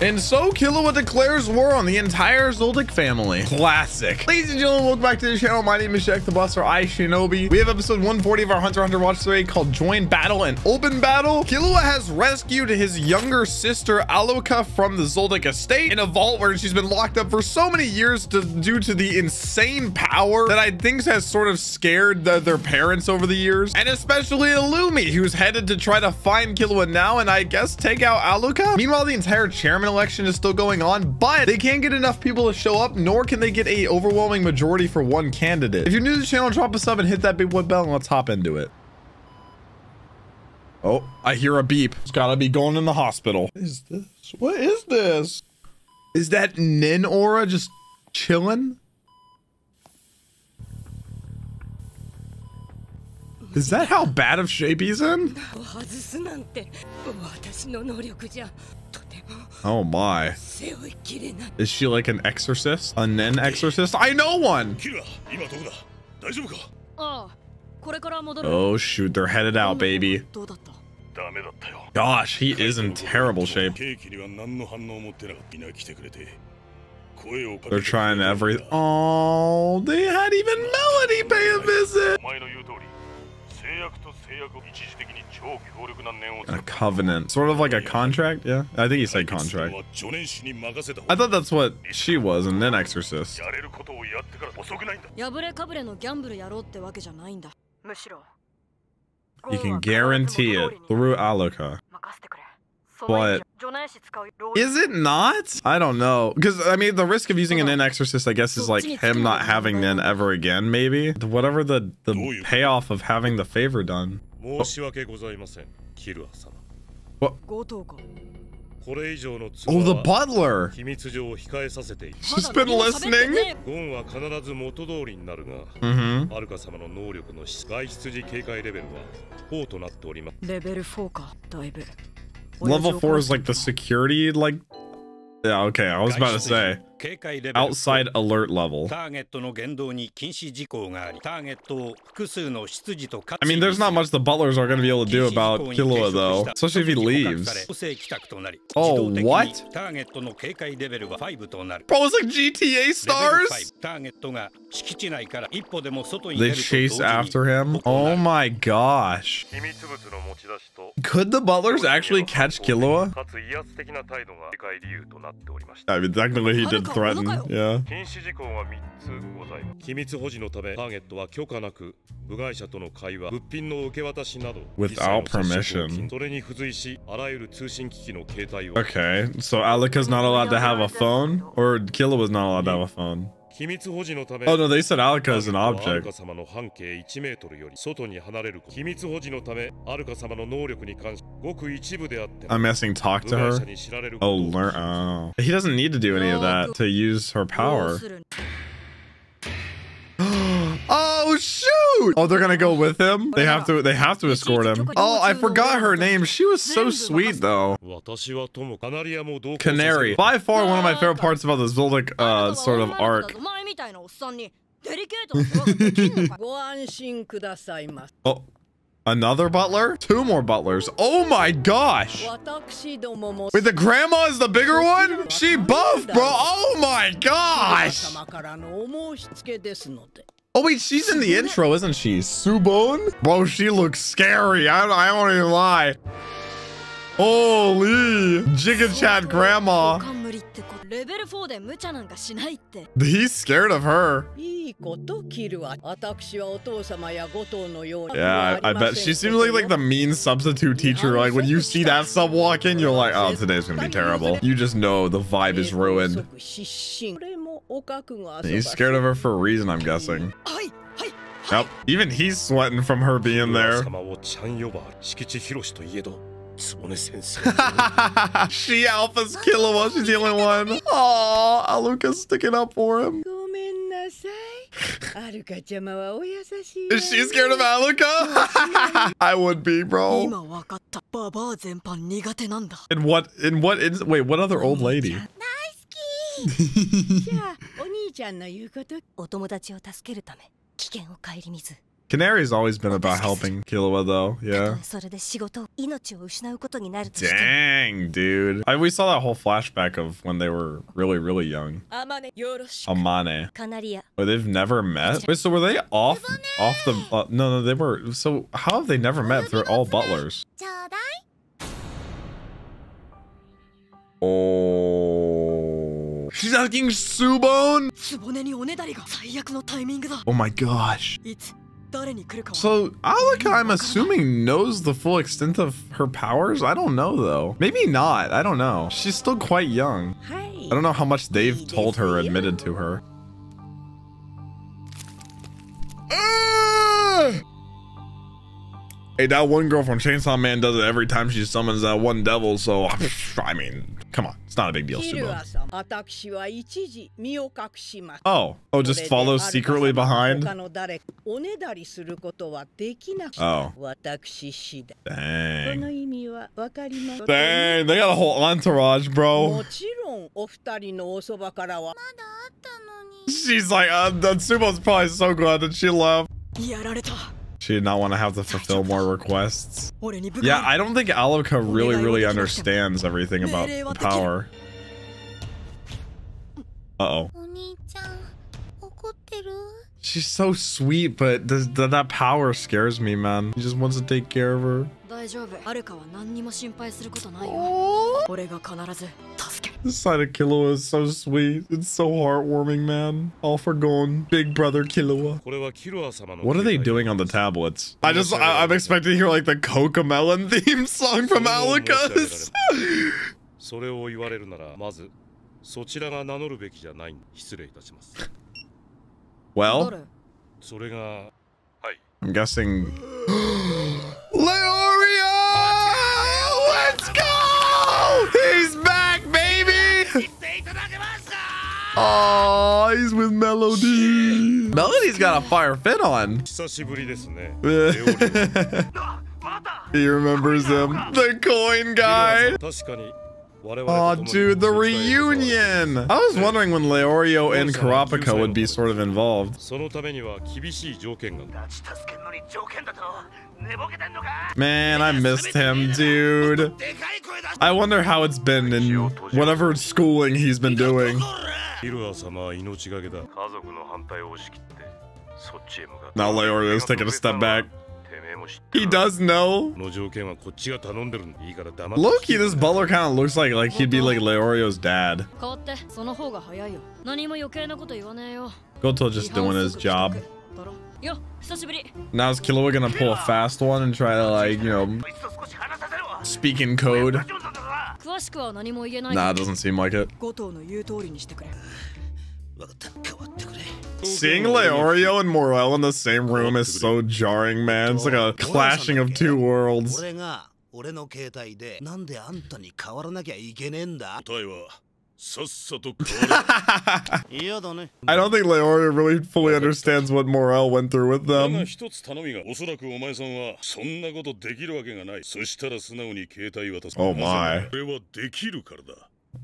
And so Killua declares war on the entire Zoldyck family. Classic. Ladies and gentlemen, welcome back to the channel. My name is Jack the Buster, I Shinobi. We have episode 140 of our Hunter Hunter watch today called Join Battle and Open Battle. Killua has rescued his younger sister Alluka from the Zoldyck estate in a vault where she's been locked up for so many years to, due to the insane power that I think has sort of scared the, their parents over the years. And especially Illumi, who's headed to try to find Killua now and I guess take out Alluka. Meanwhile, the entire chairman election is still going on, but they can't get enough people to show up, nor can they get a overwhelming majority for one candidate. If you're new to the channel, drop a sub and hit that big wood bell and let's hop into it. Oh, I hear a beep. It's gotta be going in the hospital. What is this? What is this? Is that Nin Aura just chilling? Is that how bad of shape he's in? Oh my. Is she like an exorcist? A nen exorcist? I know one! Oh shoot, they're headed out, baby. Gosh, he is in terrible shape. They're trying every. Oh, they had even Melody pay a visit. A covenant. Sort of like a contract, yeah? I think he said contract. I thought that's what she was, and then exorcist. You can guarantee it through Alluka. But is it not? I don't know. Because, I mean, the risk of using an in exorcist, I guess, is like him not having Nen ever again, maybe? Whatever the, the payoff of having the favor done. What? Oh, the butler! She's been listening? Mm-hmm. アルカ様の能力の外出時警戒レベルは4となっております。レベル4か、だいぶ。Level 4 is like the security, like... Yeah, okay, I was about to say outside alert level. I mean, there's not much the butlers are going to be able to do about Killua, though. Especially if he leaves. Oh, what? Bro, it's like GTA stars? They chase after him? Oh my gosh. Could the butlers actually catch Killua? I mean, technically he did threaten. Yeah. 禁止事項は3つございます。機密保持のため、ターゲットは許可なく、部外者との会話、物品の受け渡しなど、without permission。それに付随し、あらゆる通信機器の携帯を。Okay, so Alluka's not allowed to have a phone? Or Killua was not allowed to have a phone? 機密保持のため Oh no, they said Alika is an アルカ object. 様の半径1メートルより外に離れること機密保持のためアルカ様の能力に関しごく一部であっても I'm guessing talk 部 to 外 her? Oh, を learn. Oh. He doesn't need to do any of that to use her ど power. Oh, they're gonna go with him. They have to. They have to escort him. Oh, I forgot her name. She was so sweet though. Canary. By far one of my favorite parts about this Zoldyck uh, sort of arc. oh. Another butler? Two more butlers. Oh my gosh. Wait, the grandma is the bigger one? She buff, bro. Oh my gosh. Oh wait, she's in the intro, isn't she? Tsubone? Bro, she looks scary. I, I don't even lie. Holy! Giga Chad Grandma. He's scared of her. Yeah, I, I bet she seems like, like the mean substitute teacher. Like when you see that sub walk in, you're like, oh, today's gonna be terrible. You just know the vibe is ruined. He's scared of her for a reason, I'm guessing. Yep. Even he's sweating from her being there. she alphas Killua. She's the only one. Oh, Alluka's sticking up for him. Is she scared of Alluka? I would be, bro. In what? In what? In, wait, what other old lady? じゃあお兄ちゃんの言うことお友達を助けるため危険を顧みず Canary's always been about helping Killua, though. Yeah. それで仕事命を失うことになるとして Dang, dude. I, we saw that whole flashback of when they were really, really young. あまねよろしく Amane. カナリア Oh, they've never met? Wait, so were they off off the uh, no no they were so how have they never met if they're all butlers? ちょうだい Oh She's Tsubone? Oh my gosh. So, Alluka, I'm assuming, knows the full extent of her powers? I don't know, though. Maybe not. I don't know. She's still quite young. I don't know how much they've told her, admitted to her. Hey, that one girl from Chainsaw Man does it every time she summons that one devil, so I mean, come on, it's not a big deal, Subo. Oh, oh, just follow secretly behind? Oh. Dang. Dang, they got a whole entourage, bro. She's like, uh, that Subo's probably so glad that she left. She did not want to have to fulfill more requests. Yeah, I don't think Alluka really, really understands everything about power. Uh-oh. She's so sweet, but does, that, that power scares me, man. He just wants to take care of her. Oh. The sight of Killua is so sweet. It's so heartwarming, man. All for Gon. Big brother Killua. What are they doing on the tablets? I just, I, am expecting to hear like the Cocomelon theme song from Alluka's. Well, I'm guessing... Leorio! Let's go! He's Oh, he's with Melody. Melody's got a fire fit on. he remembers him. The coin guy. Oh, dude, the reunion! I was wondering when Leorio and Kurapika would be sort of involved. Man, I missed him, dude. I wonder how it's been in whatever schooling he's been doing. キルア様は命がけだ家族の反対を押し切ってそっちへ向かって Now Leorio's taking a step back. てめえも知ってる He does know. この条件はこっちが頼んでるんだいいから黙って Loki, this butler kind of looks like like he'd be like Leorio's dad. 変わってその方が早いよ何も余計なこと言わねえよ Goto just doing his job. だろよ久しぶり Now is Killua gonna pull a fast one and try to like, you know, speak in code? 詳しくは何も言えない Nah, doesn't seem like it. 後藤の言う通りにしてくれ Seeing Leorio and Morel in the same room is so jarring, man. It's like a clashing of two worlds. 俺が俺の携帯でなんであんたに変わらなきゃいけねえんだ答えは I don't think Leorio really fully understands what Morel went through with them. Oh my.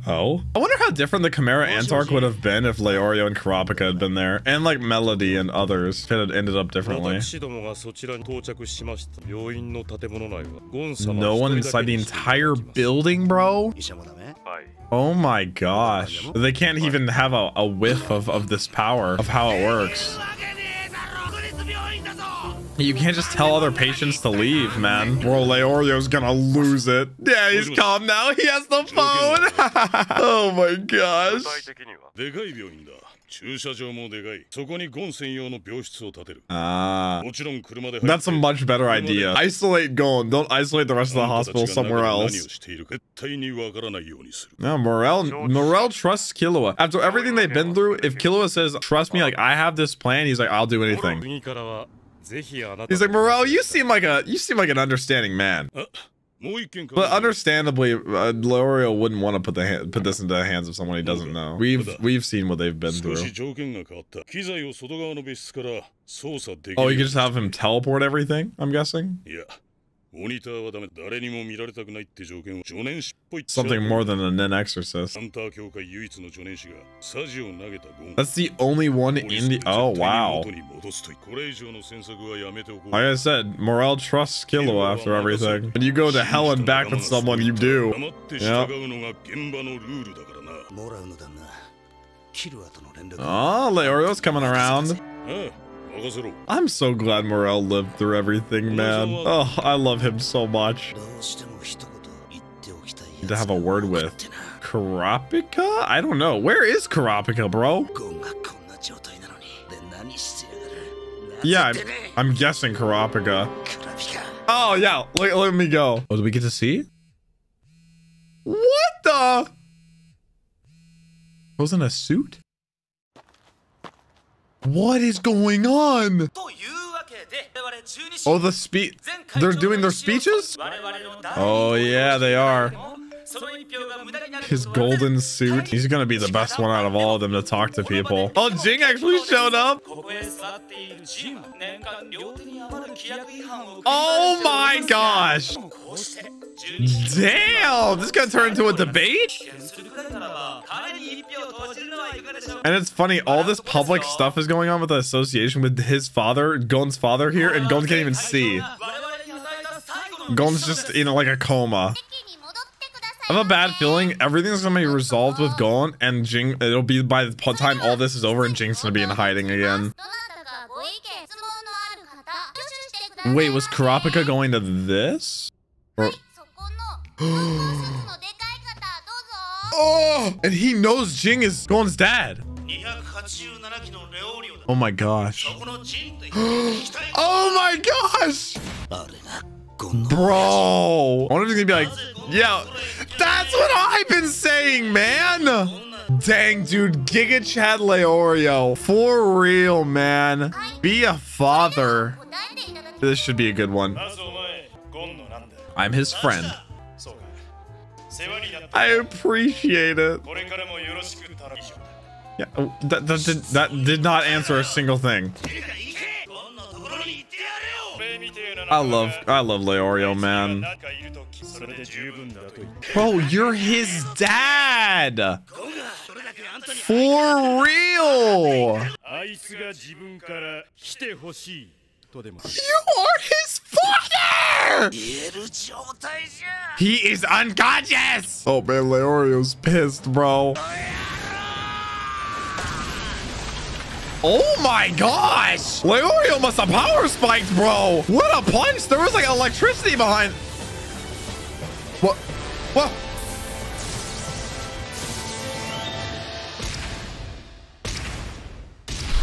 Oh? I wonder how different the Chimera Ant arc would have been if Leorio and Kurapika had been there, and like Melody and others, if it had ended up differently. No one inside the entire building, bro? Oh my gosh. They can't even have a, a whiff of, of this power, of how it works. You can't just tell other patients to leave, man. Well, Leorio's gonna lose it. Yeah, he's calm now. He has the phone. oh my gosh. 体的にはでかい病院だ駐車場もでかいそこにゴン専用の病室を建てる Ah. もちろん車で入って That's a much better idea. Isolate Gon. Don't isolate the rest of the あんたた hospital ちが somewhere 中で何を else. しているか絶対にわからないようにする No, Morel Morel trusts Killua. After everything they've been through, if Killua says, trust me, like I have this plan, he's like, I'll do anything. 次からはぜひあなた He's like, Morel, you seem like a you seem like an understanding man. but understandably, uh, Leorio wouldn't want to put the hand, put this into the hands of someone he doesn't know. We've we've seen what they've been through. Oh, you could just have him teleport everything. I'm guessing. Yeah. Something more than a nen exorcist. That's the only one in the. Oh, wow. Like I said, Morel trusts Killua after everything. When you go to hell and back with someone, you do. Yep. Oh, Leorio's coming around. I'm so glad Morel lived through everything, man. Oh, I love him so much. To have a word with. Kurapika? I don't know. Where is Kurapika, bro? Yeah, I'm, I'm guessing Kurapika. Oh, yeah. Let, let me go. Oh, did we get to see? What the? I was in a suit? What is going on? Oh, the speech. They're doing their speeches? Oh, yeah, they are. His golden suit. He's gonna be the best one out of all of them to talk to people. Oh, Ging actually showed up. Oh my gosh. Damn, this gonna turn into a debate? And it's funny, all this public stuff is going on with the association with his father, Gon's father here, and Gon can't even see. Gon's just in like a coma. I have a bad feeling everything's gonna be resolved with Gon and Ging. It'll be by the time all this is over and Ging's gonna be in hiding again. Wait, was Kurapika going to this? Or oh, and he knows Jing is Gon's dad. Oh my gosh. oh my gosh! Bro. I wonder if he's gonna be like, yeah, that's what I've been saying, man. Dang, dude. Giga Chad Leorio. For real, man. Be a father. This should be a good one. I'm his friend. I appreciate it. Yeah, oh, that, that, did, that did not answer a single thing. I love, I love Leorio, man. Bro, you're his dad. For real. You are his father! He is unconscious! Oh man, Leorio's pissed, bro. Oh my gosh! Leorio must have power spiked, bro. What a punch! There was like electricity behind. What? What?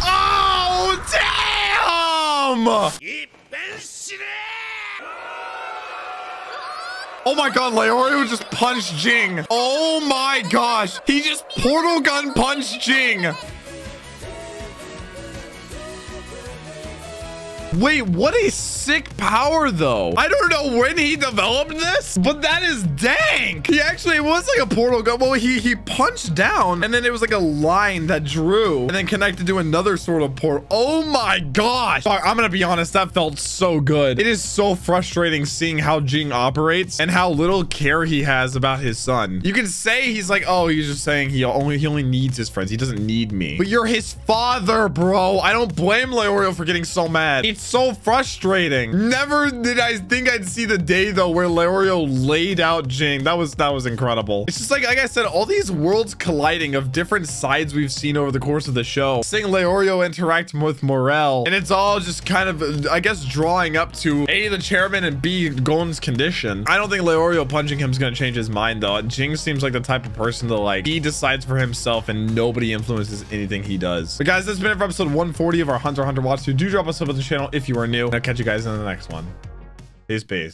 Oh damn! Oh my god, Leorio just punched Ging. Oh my gosh. He just portal gun punched Ging. Wait, what a sick power though. I don't know when he developed this, but that is dank. He actually was like a portal gun. Well, he he punched down and then it was like a line that drew and then connected to another sort of portal. Oh my gosh. Fuck, I'm gonna be honest, that felt so good. It is so frustrating seeing how Ging operates and how little care he has about his son. You can say he's like, oh, he's just saying he only he only needs his friends. He doesn't need me. But you're his father, bro. I don't blame Leorio for getting so mad. It's so frustrating. Never did I think I'd see the day though where Leorio laid out Ging. That was that was incredible. It's just like like I said, all these worlds colliding of different sides we've seen over the course of the show. Seeing Leorio interact with Morel, and it's all just kind of I guess drawing up to A the chairman and B Gon's condition. I don't think Leorio punching him is gonna change his mind though. Ging seems like the type of person that like he decides for himself and nobody influences anything he does. But guys, this has been it for episode 140 of our Hunter Hunter watch. So do drop a sub on the channel if you are new. I'll catch you guys in the next one. Peace, peace.